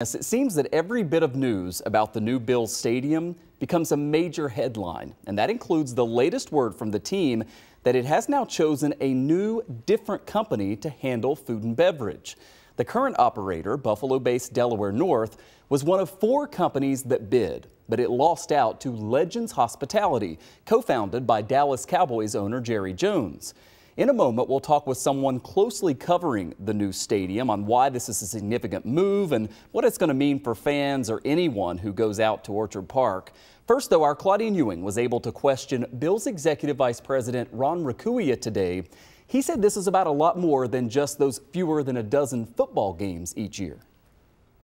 Yes, it seems that every bit of news about the new Bills Stadium becomes a major headline, and that includes the latest word from the team that it has now chosen a new, different company to handle food and beverage. The current operator, Buffalo based Delaware North, was one of four companies that bid, but it lost out to Legends Hospitality, co founded by Dallas Cowboys owner Jerry Jones. In a moment, we'll talk with someone closely covering the new stadium on why this is a significant move and what it's going to mean for fans or anyone who goes out to Orchard Park. First, though, our Claudine Ewing was able to question Bills Executive Vice President Ron Raccuia today. He said this is about a lot more than just those fewer than a dozen football games each year.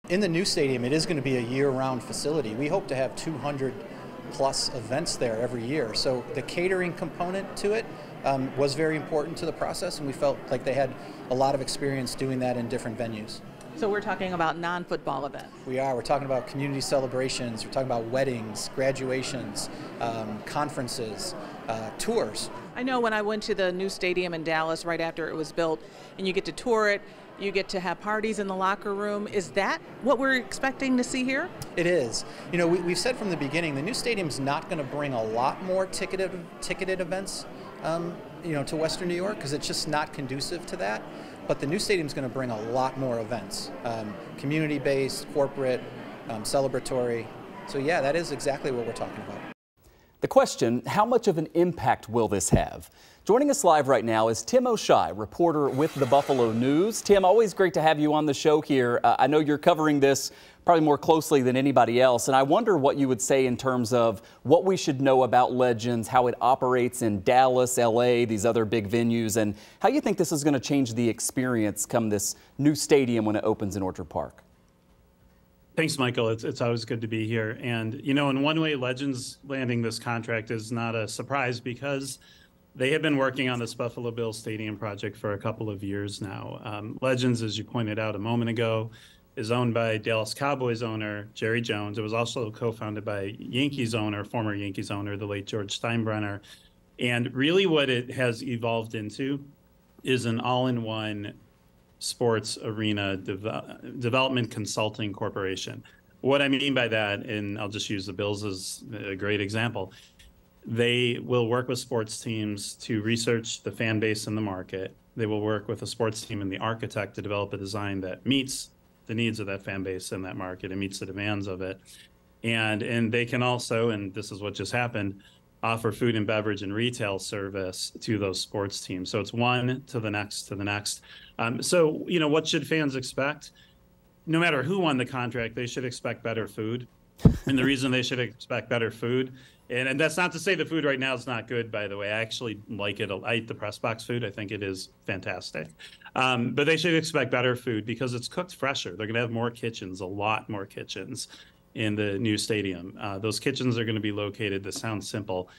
In the new stadium, it is going to be a year-round facility. We hope to have 200 plus events there every year. So the catering component to it um, was very important to the process, and we felt like they had a lot of experience doing that in different venues. So we're talking about non-football events. We are. We're talking about community celebrations. We're talking about weddings, graduations, um, conferences, uh, tours. I know when I went to the new stadium in Dallas right after it was built, and you get to tour it, you get to have parties in the locker room. Is that what we're expecting to see here? It is. You know, we, have said from the beginning the new stadium's not going to bring a lot more ticketed ticketed events um, you know, to Western New York because it's just not conducive to that. But the new stadium is going to bring a lot more events, um, community-based, corporate, um, celebratory. So yeah, that is exactly what we're talking about. The question, how much of an impact will this have? Joining us live right now is Tim O'Shei, reporter with the Buffalo News. Tim, always great to have you on the show here. Uh, I know you're covering this probably more closely than anybody else, and I wonder what you would say in terms of what we should know about Legends, how it operates in Dallas, LA, these other big venues, and how you think this is going to change the experience come this new stadium when it opens in Orchard Park. Thanks, Michael. It's, it's always good to be here. And, you know, in one way, Legends landing this contract is not a surprise because they have been working on this Buffalo Bills Stadium project for a couple of years now. Um, Legends, as you pointed out a moment ago, is owned by Dallas Cowboys owner Jerry Jones. It was also co-founded by Yankees owner, former Yankees owner, the late George Steinbrenner. And really, what it has evolved into is an all-in-one sports arena de- development consulting corporation. What I mean by that, and I'll just use the Bills as a great example, they will work with sports teams to research the fan base in the market. They will work with a sports team and the architect to develop a design that meets the needs of that fan base in that market and meets the demands of it. And and they can also, and this is what just happened, offer food and beverage and retail service to those sports teams. So it's one to the next to the next. Um, so you know what should fans expect? No matter who won the contract, they should expect better food. And the reason they should expect better food and, and that's not to say the food right now is not good, by the way. I actually like it. I eat the press box food. I think it is fantastic. Um, but they should expect better food because it's cooked fresher. They're going to have more kitchens, a lot more kitchens in the new stadium. Uh, those kitchens are going to be located, this sounds simple,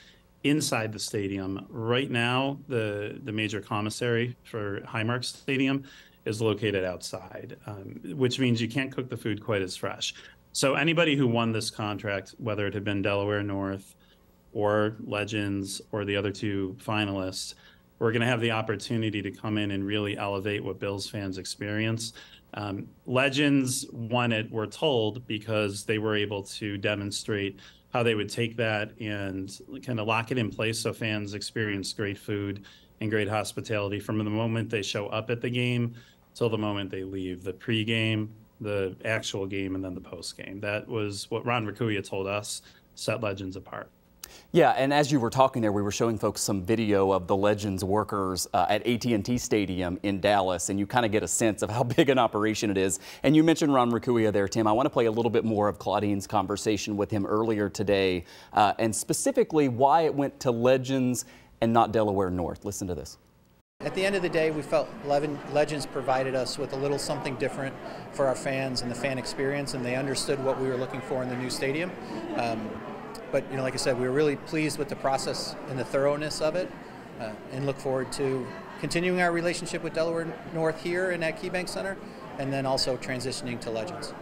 inside the stadium. Right now, the, the major commissary for Highmark Stadium is located outside, um, which means you can't cook the food quite as fresh. So anybody who won this contract, whether it had been Delaware North or Legends or the other two finalists, we're going to have the opportunity to come in and really elevate what Bills fans experience. Um, Legends won it, we're told, because they were able to demonstrate how they would take that and kind of lock it in place so fans experience great food and great hospitality from the moment they show up at the game till the moment they leave. The pregame, the actual game and then the post game. That was what Ron Raccuia told us set Legends apart. Yeah, and as you were talking there, we were showing folks some video of the Legends workers uh, at AT&T Stadium in Dallas, and you kind of get a sense of how big an operation it is. And you mentioned Ron Raccuia there, Tim. I want to play a little bit more of Claudine's conversation with him earlier today, uh, and specifically why it went to Legends and not Delaware North. Listen to this. At the end of the day, we felt Legends provided us with a little something different for our fans and the fan experience, and they understood what we were looking for in the new stadium. Um, but you know, like I said, we were really pleased with the process and the thoroughness of it, uh, and look forward to continuing our relationship with Delaware North here and at KeyBank Center, and then also transitioning to Legends.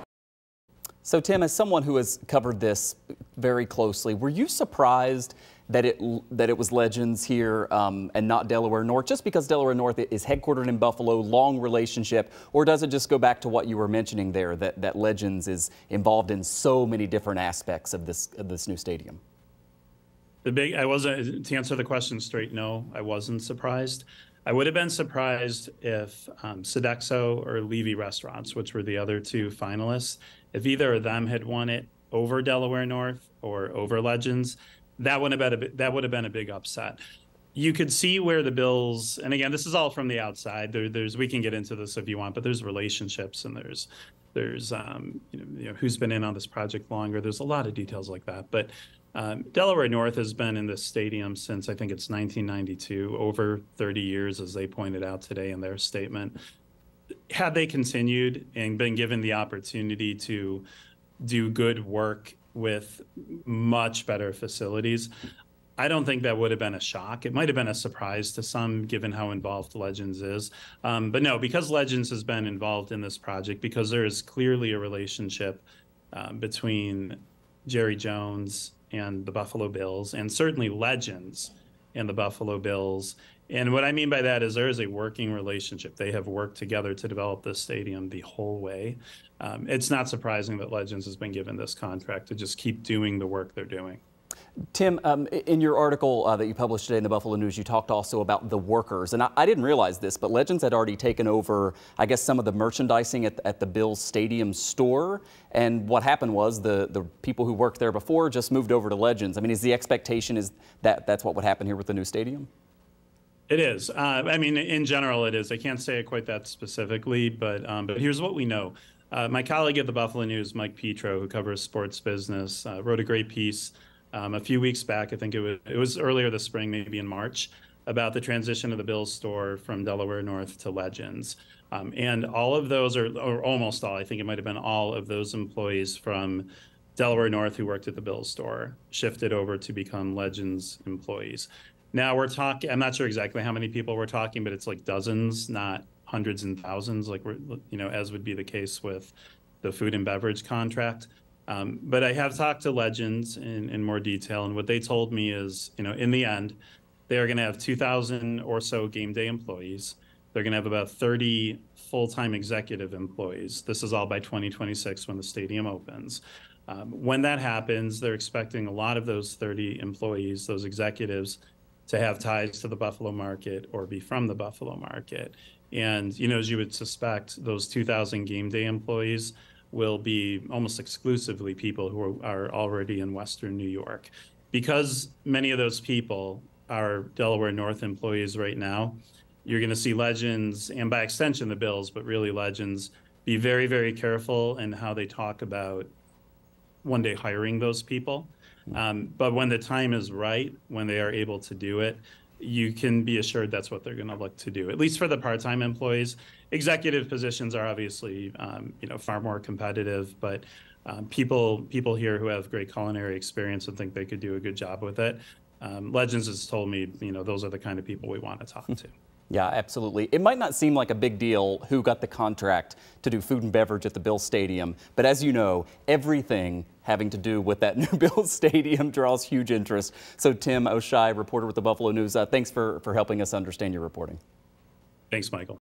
So, Tim, as someone who has covered this very closely, were you surprised that it that it was Legends here um, and not Delaware North, just because Delaware North is headquartered in Buffalo, long relationship, or does it just go back to what you were mentioning there that that Legends is involved in so many different aspects of this of this new stadium? The big I wasn't to answer the question straight. No, I wasn't surprised. I would have been surprised if um, Sodexo or Levy Restaurants, which were the other two finalists, if either of them had won it over Delaware North or over Legends, that would have been a that would have been a big upset. You could see where the Bills, and again, this is all from the outside. There, there's we can get into this if you want, but there's relationships and there's there's um, you know, you know who's been in on this project longer. There's a lot of details like that, but um, Delaware North has been in this stadium since I think it's 1992, over 30 years, as they pointed out today in their statement. Had they continued and been given the opportunity to do good work with much better facilities, I don't think that would have been a shock. It might have been a surprise to some, given how involved Legends is. Um, but no, because Legends has been involved in this project, because there is clearly a relationship uh, between Jerry Jones and the Buffalo Bills, and certainly legends in the Buffalo Bills. And what I mean by that is there is a working relationship. They have worked together to develop this stadium the whole way. Um, it's not surprising that Legends has been given this contract to just keep doing the work they're doing. Tim, um, in your article uh, that you published today in the Buffalo News, you talked also about the workers. And I, I, didn't realize this, but Legends had already taken over, I guess, some of the merchandising at, at the Bills Stadium store. And what happened was the, the people who worked there before just moved over to Legends. I mean, is the expectation is that that's what would happen here with the new stadium? It is. Uh, I mean, in general, it is. I can't say it quite that specifically, but um, but here's what we know. Uh, my colleague at the Buffalo News, Mike Petro, who covers sports business, uh, wrote a great piece um, a few weeks back. I think it was it was earlier this spring, maybe in March, about the transition of the Bills store from Delaware North to Legends. Um, and all of those are, or almost all, I think it might have been all of those employees from Delaware North who worked at the Bills store shifted over to become Legends employees. Now we're talking, I'm not sure exactly how many people we're talking, but it's like dozens, not hundreds and thousands, like we're, you know, as would be the case with the food and beverage contract. Um, but I have talked to Legends in, in more detail, and what they told me is, you know, in the end, they are going to have 2,000 or so game day employees. They're going to have about 30 full time executive employees. This is all by 2026 when the stadium opens. Um, when that happens, they're expecting a lot of those 30 employees, those executives, to have ties to the Buffalo market or be from the Buffalo market. And, you know, as you would suspect, those 2,000 game day employees will be almost exclusively people who are already in Western New York. Because many of those people are Delaware North employees right now, you're going to see legends, and by extension, the Bills, but really legends, be very, very careful in how they talk about one day hiring those people. Um, but when the time is right, when they are able to do it, you can be assured that's what they're going to look to do, at least for the part-time employees. Executive positions are obviously, um, you know, far more competitive, but um, people people here who have great culinary experience and think they could do a good job with it. Um, Legends has told me, you know, those are the kind of people we want to talk to. Yeah, absolutely. It might not seem like a big deal who got the contract to do food and beverage at the Bill Stadium, but as you know, everything having to do with that new Bill Stadium draws huge interest. So Tim O'Shei, reporter with the Buffalo News, uh, thanks for, for helping us understand your reporting. Thanks, Michael.